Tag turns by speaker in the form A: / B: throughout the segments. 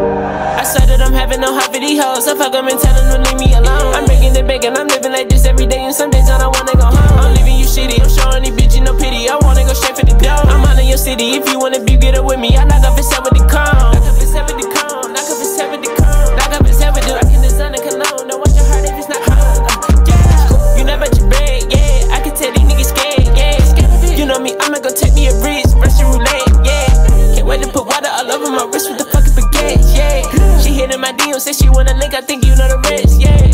A: I said that I'm having no heart for these hoes. I fuck them and tell them to leave me alone. I'm breaking the bank and I'm living like this every day. And some days I don't wanna go home. I'm leaving you shitty. I'm showing these bitches no pity. I wanna go straight for the dough. I'm out of your city. If you wanna be, get up with me. I knock off his head with. Knock off his head with. Knock off his head with. Knock off his head with I can design a cologne. Don't watch your heart if it's not home. Yeah. You never your bread, yeah. I can tell these niggas scared, yeah. You know me, I'ma go take me a breeze, Russian roulette, yeah. Can't wait to put water all over my wrist with the yeah. She hit in my DM, say she wanna link, I think you know the rest, yeah.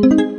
B: thank you